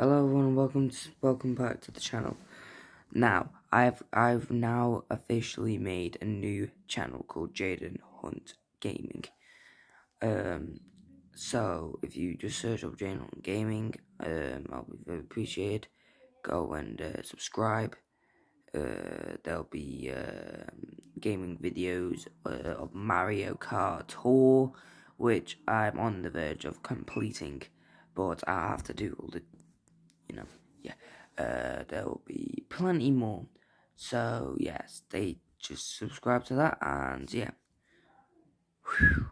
Hello everyone, welcome to, welcome back to the channel. Now, I've I've now officially made a new channel called Jayden Hunt Gaming. Um, so if you just search up Jayden Hunt Gaming, um, I'll be very appreciated. Go and uh, subscribe. Uh, there'll be uh, gaming videos uh, of Mario Kart Tour, which I'm on the verge of completing, but I have to do all the know, yeah, uh, there will be plenty more. So, yes, they just subscribe to that, and yeah. Whew.